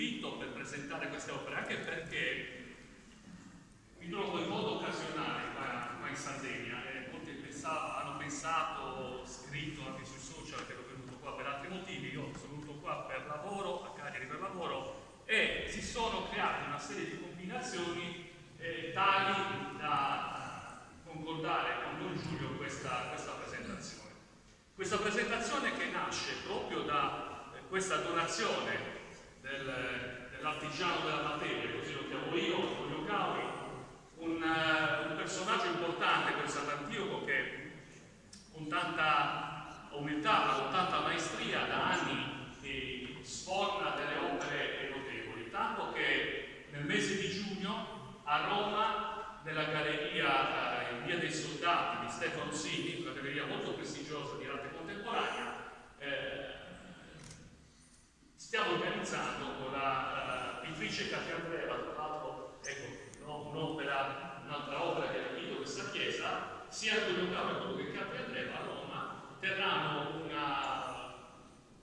invito per presentare queste opere, anche perché mi trovo in modo occasionale qua, qua in Sardegna e molti pensavo, hanno pensato, scritto anche sui social che ero venuto qua per altri motivi, io sono venuto qua per lavoro, a Cagliari per lavoro e si sono create una serie di combinazioni eh, tali da concordare con Don Giulio questa, questa presentazione. Questa presentazione che nasce proprio da eh, questa donazione del, dell'artigiano della materia, così lo chiamo io, Antonio Cauri, un, uh, un, personaggio importante per Sant'Antioco che con tanta umiltà, con tanta maestria da anni eh, sforna delle opere notevoli, tanto che nel mese di giugno a Roma, nella galleria eh, in Via dei Soldati di Stefano Sini, una galleria molto prestigiosa di arte contemporanea, eh, organizzando con la uh, pittrice Katia Andrea, tra l'altro, ecco, no, un'opera, un'altra opera che ha capito questa chiesa, sia Antonio Cavolo che Katia Andrea a Roma terranno una,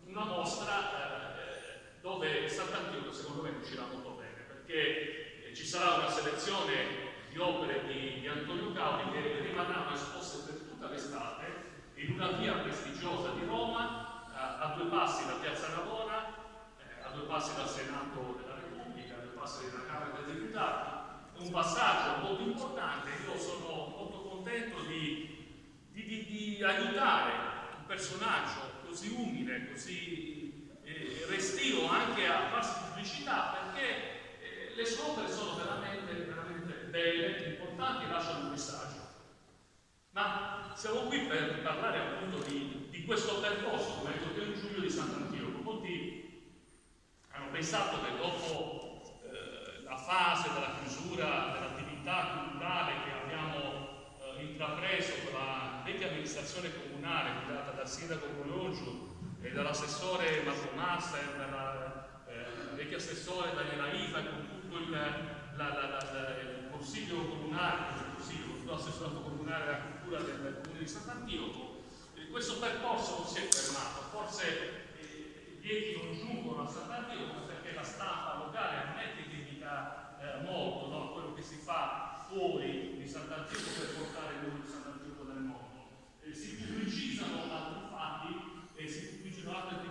una mostra eh, dove Sant'Antioco secondo me uscirà molto bene, perché eh, ci sarà una selezione di opere di, di Antonio Cauli che rimarranno esposte per tutta l'estate in una via prestigiosa di Roma, a, a due passi da Piazza Navona, eh, a due passi dal Senato della Repubblica, a due passi dalla Camera dei Deputati, un passaggio molto importante, io sono molto contento di, di, di, di aiutare un personaggio così umile, così eh, restio anche a farsi pubblicità, perché eh, le sue opere sono veramente, veramente belle, importanti e lasciano un messaggio. Ma siamo qui per parlare appunto di, di questo percorso, come ha detto Giulio di Sant'Antioco. Molti hanno pensato che dopo eh, la fase della chiusura dell'attività culturale che abbiamo eh, intrapreso con la vecchia amministrazione comunale guidata dal sindaco Cologio e dall'assessore Marco Massa e dalla eh, vecchia assessore Daniela Iva e con tutto il, la, la, la, il consiglio comunale, il consiglio, tutto l'assessorato comunale della cultura del comune di Sant'Antioco, questo percorso non si è fermato, forse non giungono a Sant'Antioco perché la stampa locale non è che dedica eh, molto no, quello che si fa fuori di Sant'Antioco per portare il nome di Sant'Antioco nel mondo. Eh, si pubblicizzano altri fatti e si pubblicizzano altre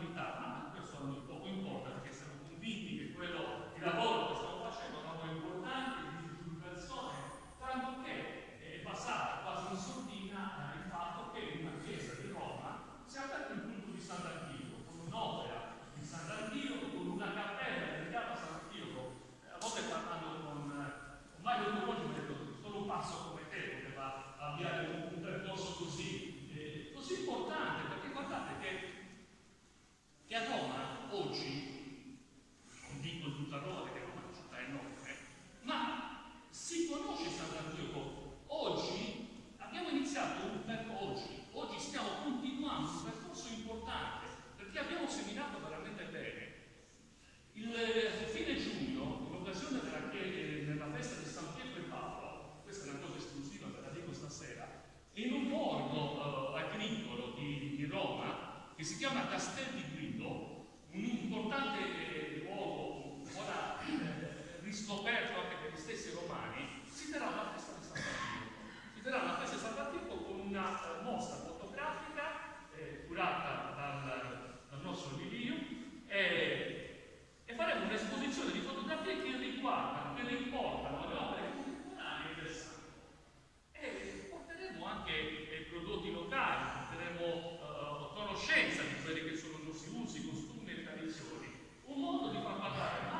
piloti locali, terremo uh, eh, conoscenza di quelli che sono i nostri usi, costumi e tradizioni, un modo di far parlare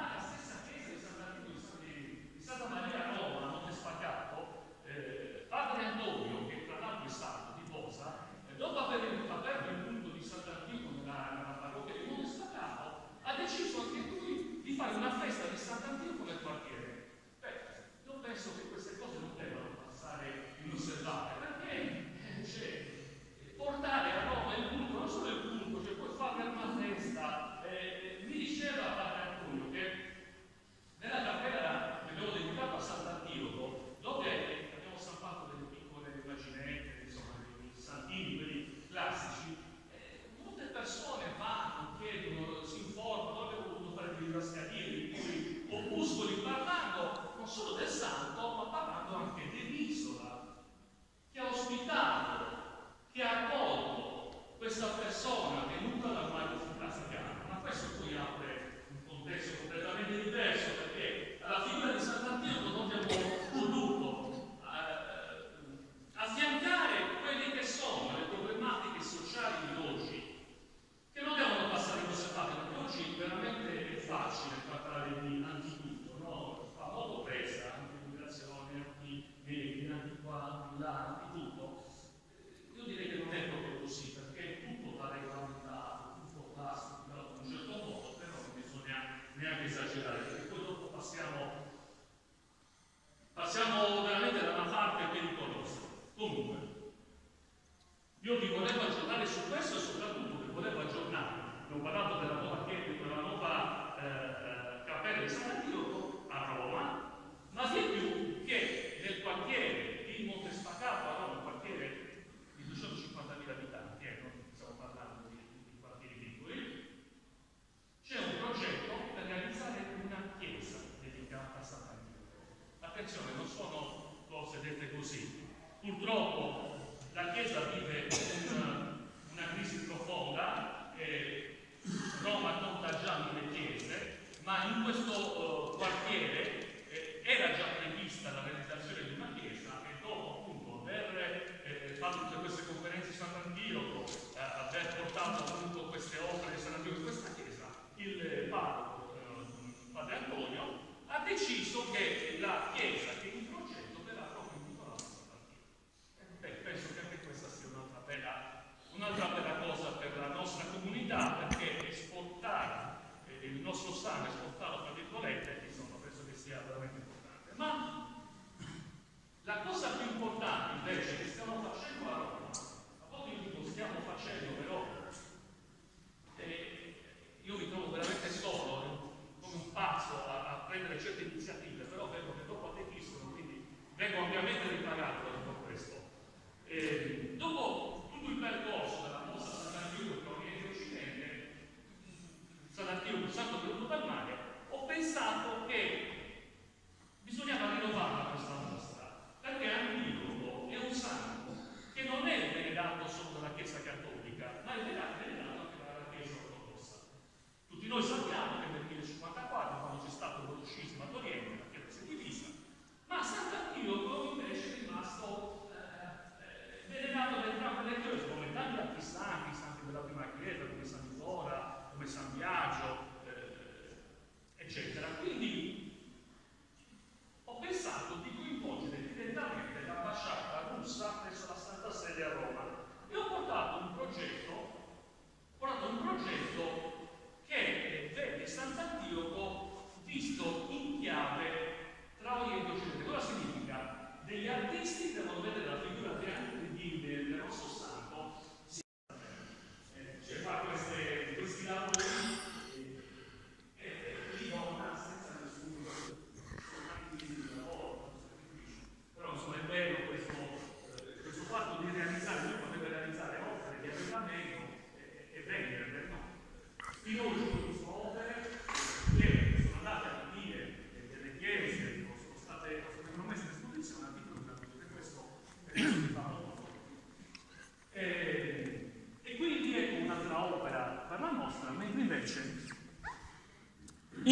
perché poi dopo passiamo, passiamo veramente da una parte pericolosa. Comunque, io vi volevo aggiornare su questo e soprattutto vi volevo aggiornare. non parlato della nuova chiesa, della nuova eh, eh, cappella di San Antioco a Roma, ma di più che nel quartiere di Montespacapa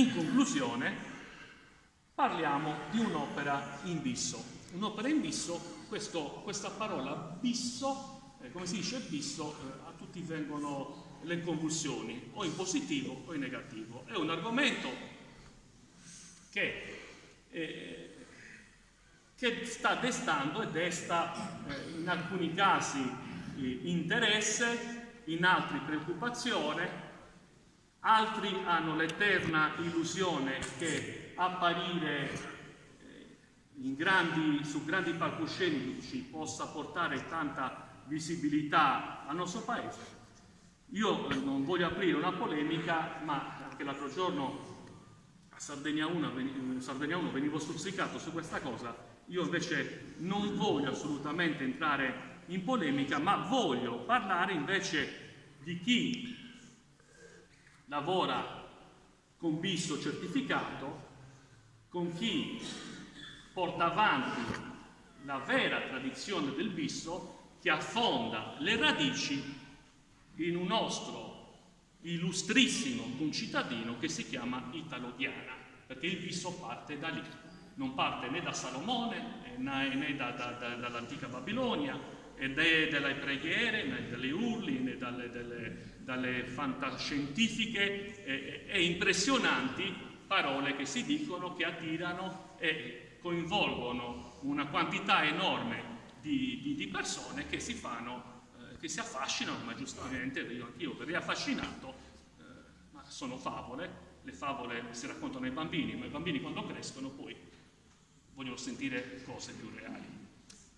in conclusione parliamo di un'opera in bisso. Un'opera in bisso, questo, questa parola bisso, eh, come si dice bisso, eh, a tutti vengono le convulsioni, o in positivo o in negativo. È un argomento che, eh, che sta destando e desta eh, in alcuni casi eh, interesse, in altri preoccupazione, altri hanno l'eterna illusione che apparire eh, grandi, su grandi palcoscenici possa portare tanta visibilità al nostro paese. Io eh, non voglio aprire una polemica, ma anche l'altro giorno a Sardegna 1, Sardegna 1 venivo stuzzicato su questa cosa. Io invece non voglio assolutamente entrare in polemica, ma voglio parlare invece di chi lavora con bisso certificato, con chi porta avanti la vera tradizione del bisso che affonda le radici in un nostro illustrissimo concittadino che si chiama Italo Diana, perché il bisso parte da lì, non parte né da Salomone né da, da, da, dall'antica Babilonia, né dalle preghiere, né dalle urli, né dalle, dalle, dalle fantascientifiche e, e, impressionanti parole che si dicono, che attirano e coinvolgono una quantità enorme di, di, di persone che si fanno che si affascinano, ma giustamente io anch'io verrei affascinato, eh, ma sono favole, le favole si raccontano ai bambini, ma i bambini quando crescono poi vogliono sentire cose più reali.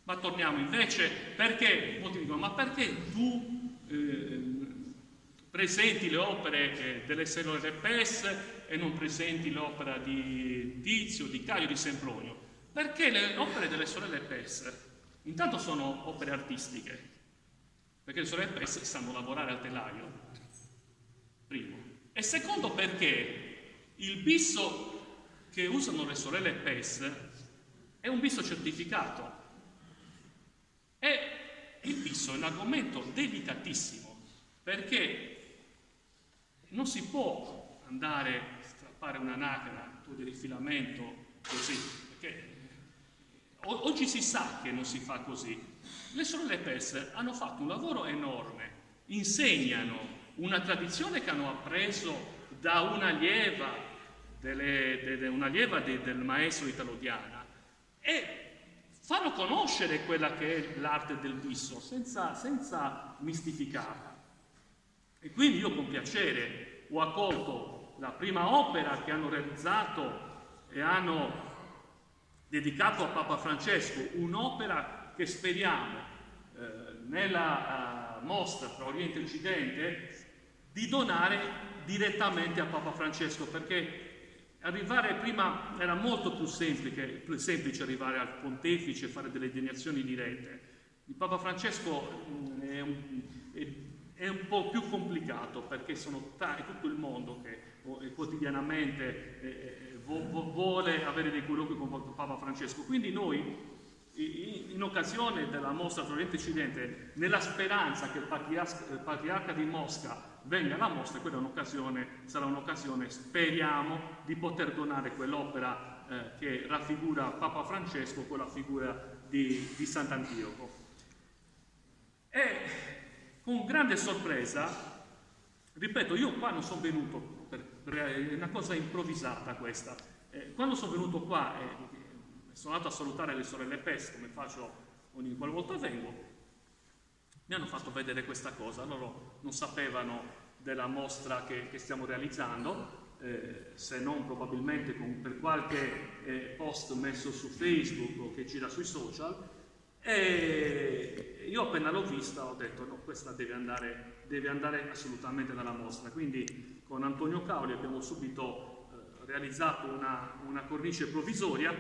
Ma torniamo invece, perché, molti dicono, ma perché tu eh, presenti le opere eh, delle RPS e non presenti l'opera di Tizio, di Caio, di Sempronio? Perché le opere delle sorelle PES intanto sono opere artistiche, perché le sorelle PES sanno lavorare al telaio, primo. E secondo perché il bisso che usano le sorelle PES è un bisso certificato. E il bisso è un argomento delicatissimo, perché non si può andare pare una nacra, tu di rifilamento, così. Perché oggi si sa che non si fa così. Le sorelle Pes hanno fatto un lavoro enorme, insegnano una tradizione che hanno appreso da una lieva, delle, de, una lieva de, del maestro Diana e fanno conoscere quella che è l'arte del viso senza, senza mistificarla. E quindi io con piacere ho accolto la prima opera che hanno realizzato e hanno dedicato a Papa Francesco, un'opera che speriamo eh, nella uh, mostra tra Oriente e Occidente di donare direttamente a Papa Francesco perché arrivare prima era molto più semplice, più semplice arrivare al pontefice e fare delle degnazioni dirette. Il Papa Francesco mm, è un, è, è un po' più complicato perché t- è tutto il mondo che quotidianamente eh, eh vuole avere dei colloqui con Papa Francesco. Quindi noi in occasione della mostra Oriente Occidente, nella speranza che il patriarca di Mosca venga alla mostra, quella un'occasione, sarà un'occasione, speriamo, di poter donare quell'opera eh, che raffigura Papa Francesco con la figura di, di Sant'Antioco. E con grande sorpresa, ripeto, io qua non sono venuto, per, per, è una cosa improvvisata questa, eh, quando sono venuto qua e eh, sono andato a salutare le sorelle Pes, come faccio ogni qualvolta vengo, mi hanno fatto vedere questa cosa, loro non sapevano della mostra che, che stiamo realizzando, eh, se non probabilmente con, per qualche eh, post messo su Facebook o che gira sui social. E io appena l'ho vista ho detto no, questa deve andare, deve andare assolutamente nella mostra. Quindi con Antonio Cauli abbiamo subito eh, realizzato una, una, cornice provvisoria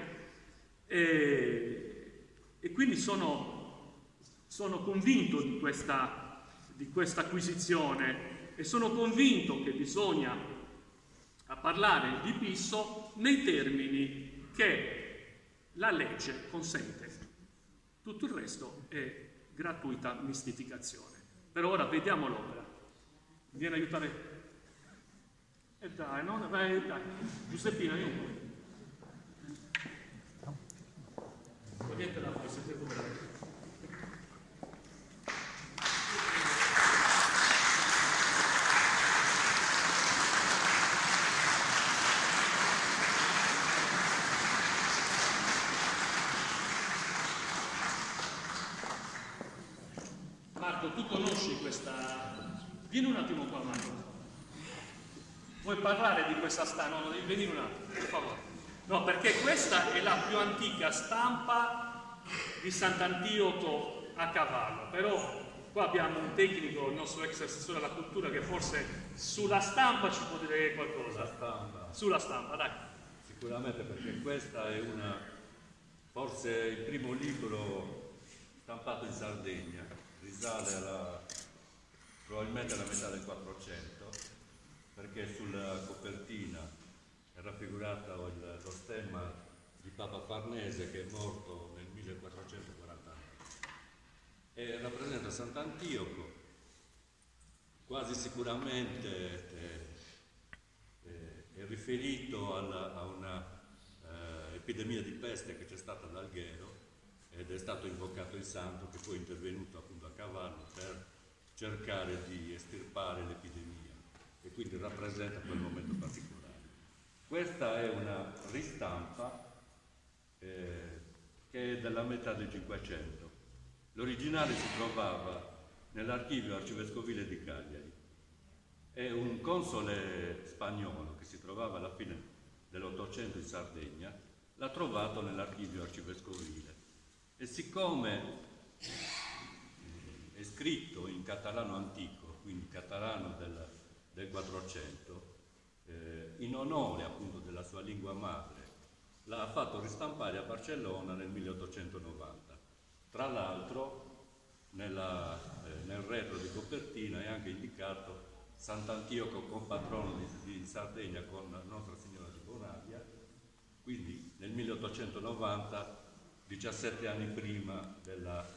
e, e quindi sono sono convinto di questa, di questa acquisizione e sono convinto che bisogna parlare di Pisso nei termini che la legge consente. Tutto il resto è gratuita mistificazione. Per ora vediamo l'opera. Viene a aiutare. E eh dai, no? Vai, dai. Giuseppina, io. Togliete la voi, siete come la Vieni un attimo qua, Marco. Vuoi parlare di questa stampa? No, devi venire un attimo, per favore. No, perché questa è la più antica stampa di Sant'Antioco a cavallo. Però qua abbiamo un tecnico, il nostro ex assessore alla cultura, che forse sulla stampa ci può dire qualcosa. Sulla stampa. Sulla stampa, dai. Sicuramente perché questa è una, forse il primo libro stampato in Sardegna, risale alla probabilmente alla metà del 400, perché sulla copertina è raffigurato il, lo stemma di Papa Farnese che è morto nel 1440 e rappresenta Sant'Antioco, quasi sicuramente è, è, è riferito alla, a una eh, epidemia di peste che c'è stata ad Alghero ed è stato invocato il santo che poi è intervenuto appunto a cavallo per cercare di estirpare l'epidemia e quindi rappresenta quel momento particolare. Questa è una ristampa eh, che è della metà del Cinquecento. L'originale si trovava nell'archivio arcivescovile di Cagliari. È un console spagnolo che si trovava alla fine dell'Ottocento in Sardegna, l'ha trovato nell'archivio arcivescovile. E siccome è scritto in catalano antico, quindi catalano del, del 400, eh, in onore appunto della sua lingua madre, l'ha fatto ristampare a Barcellona nel 1890. Tra l'altro nella, eh, nel retro di copertina è anche indicato Sant'Antioco compatrono di, di Sardegna con Nostra Signora di Bonavia, quindi nel 1890, 17 anni prima della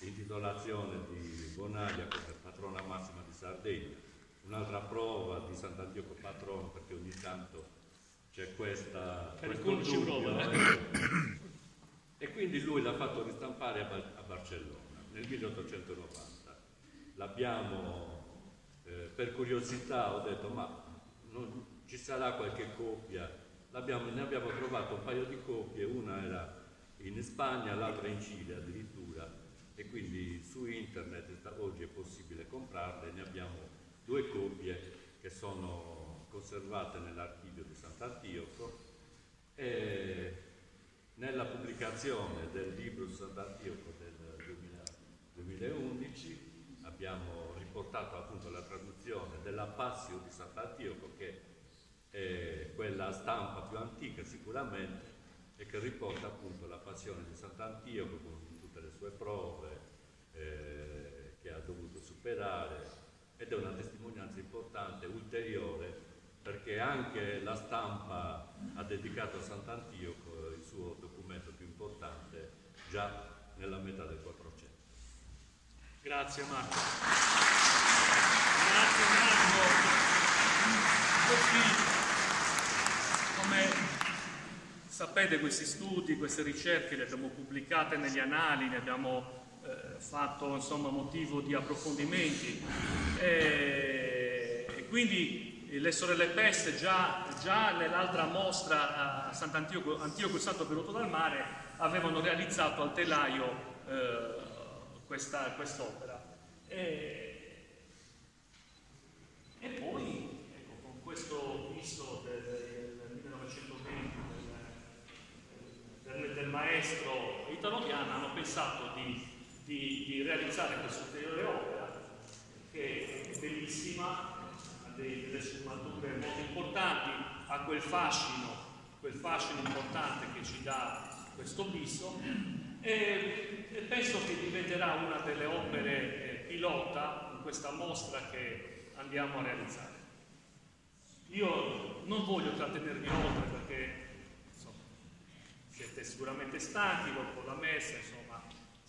intitolazione di Bonaglia come patrona massima di Sardegna, un'altra prova di Sant'Antioco patrono perché ogni tanto c'è questa, questo dubbio. Eh. E quindi lui l'ha fatto ristampare a, a Barcellona nel 1890. L'abbiamo, eh, per curiosità, ho detto, ma non, ci sarà qualche copia? ne abbiamo trovato un paio di copie, una era in Spagna, l'altra in Cile addirittura, e quindi su internet oggi è possibile comprarle, ne abbiamo due copie che sono conservate nell'archivio di Sant'Antioco e nella pubblicazione del libro Sant'Antioco del 2000, 2011 abbiamo riportato appunto la traduzione della Passio di Sant'Antioco che è quella stampa più antica sicuramente e che riporta appunto la passione di Sant'Antioco con tutte le sue prove eh, che ha dovuto superare ed è una testimonianza importante, ulteriore, perché anche la stampa ha dedicato a Sant'Antioco il suo documento più importante già nella metà del 400. Grazie Marco. Grazie Marco. Così, come sapete questi studi, queste ricerche le abbiamo pubblicate negli anali, ne abbiamo fatto insomma, motivo di approfondimenti. E, e quindi le sorelle Peste già, già nell'altra mostra a Sant'Antioco Antioco il Santo venuto dal mare avevano realizzato al telaio eh, quest'opera. E, e, poi ecco, con questo visto del, del 1920 del, del, del maestro italo-piano hanno pensato di di, di realizzare questa ulteriore opera che è bellissima, ha delle sfumature molto importanti, ha quel fascino, quel fascino importante che ci dà questo viso e, e penso che diventerà una delle opere eh, pilota in questa mostra che andiamo a realizzare. Io non voglio trattenervi oltre perché insomma, siete sicuramente stanchi dopo la messa, insomma,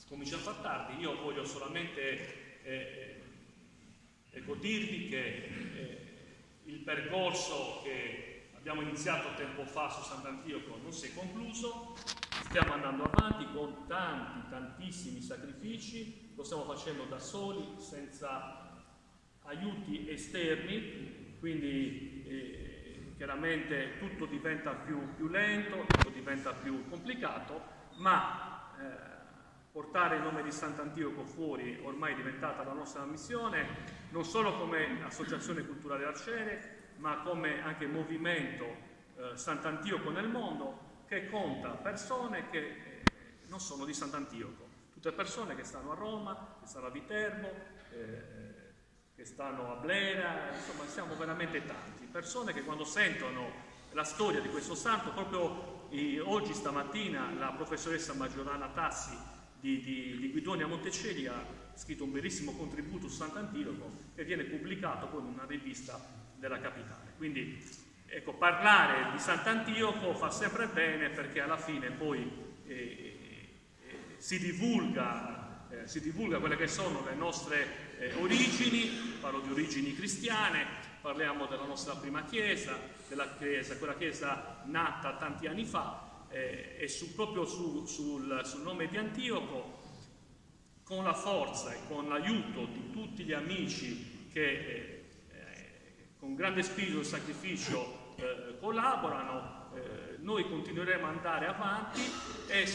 comincia a far tardi, io voglio solamente eh, ecco, dirvi che eh, il percorso che abbiamo iniziato tempo fa su Sant'Antioco non si è concluso, stiamo andando avanti con tanti, tantissimi sacrifici, lo stiamo facendo da soli, senza aiuti esterni, quindi eh, chiaramente tutto diventa più, più, lento, tutto diventa più complicato, ma eh, portare il nome di Sant'Antioco fuori ormai diventata la nostra missione, non solo come associazione culturale arciere, ma come anche movimento eh, Sant'Antioco nel mondo che conta persone che eh, non sono di Sant'Antioco, tutte persone che stanno a Roma, che stanno a Viterbo, eh, che stanno a Blera, insomma siamo veramente tanti, persone che quando sentono la storia di questo santo, proprio eh, oggi stamattina la professoressa Maggiorana Tassi di, di, di Guidonia Montecelli ha scritto un bellissimo contributo su Sant'Antioco che viene pubblicato poi in una rivista della capitale. Quindi ecco, parlare di Sant'Antioco fa sempre bene perché alla fine poi eh, eh, si, divulga, eh, si divulga quelle che sono le nostre eh, origini, parlo di origini cristiane, parliamo della nostra prima chiesa, della chiesa, quella chiesa nata tanti anni fa, eh, e su, proprio su, sul, sul, nome di Antioco, con la forza e con l'aiuto di tutti gli amici che eh, con grande spirito di sacrificio eh, collaborano, eh, noi continueremo ad andare avanti e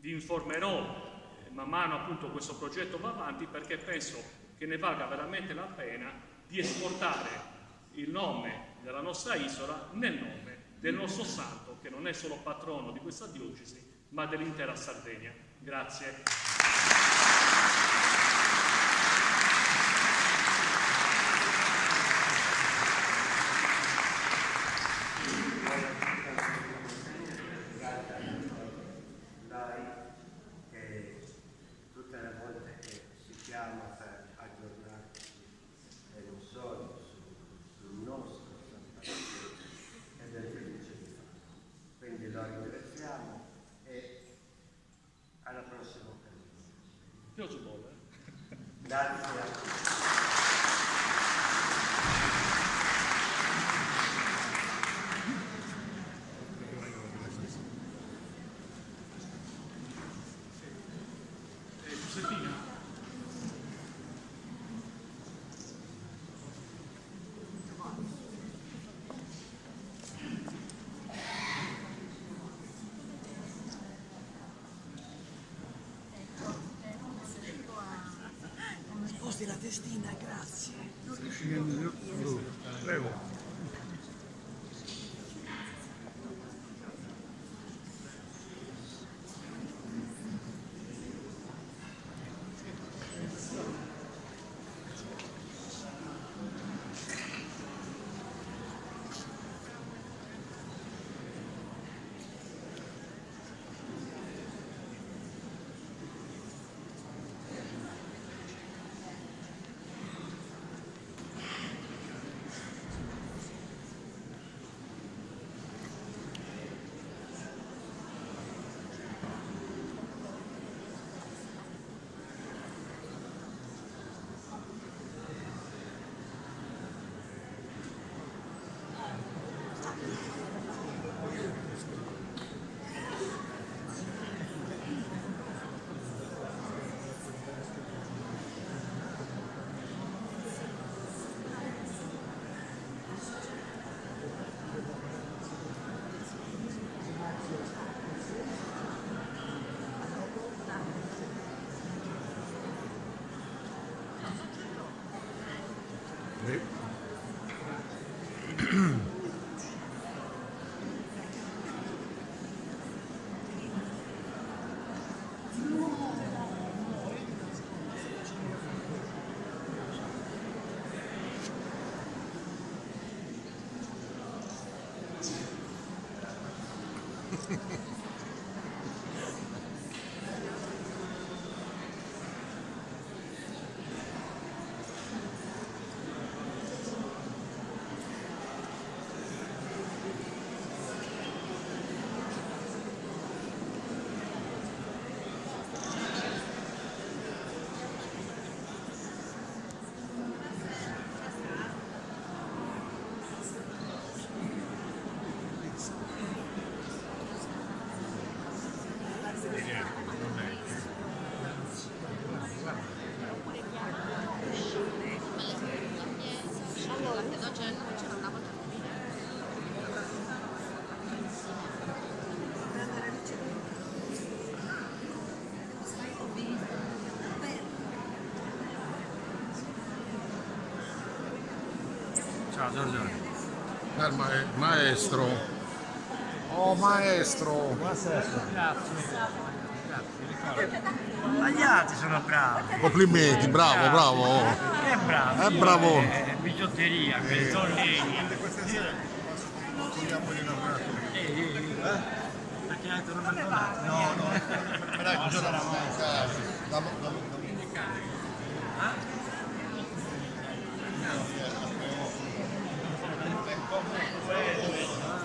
vi informerò eh, man mano appunto questo progetto va avanti perché penso che ne valga veramente la pena di esportare il nome della nostra isola nel nome del nostro santo che non è solo patrono di questa diocesi, ma dell'intera Sardegna. Grazie. Gracias. Ciao Giorgio. Eh, ma- maestro. Oh maestro. Grazie. Ma gli altri sono bravi. Complimenti, bravo, bravo. È bravo. È bravo. È bigiotteria, quelli sono legni. Perché altro non mi No, no. Dai,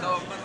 Stop.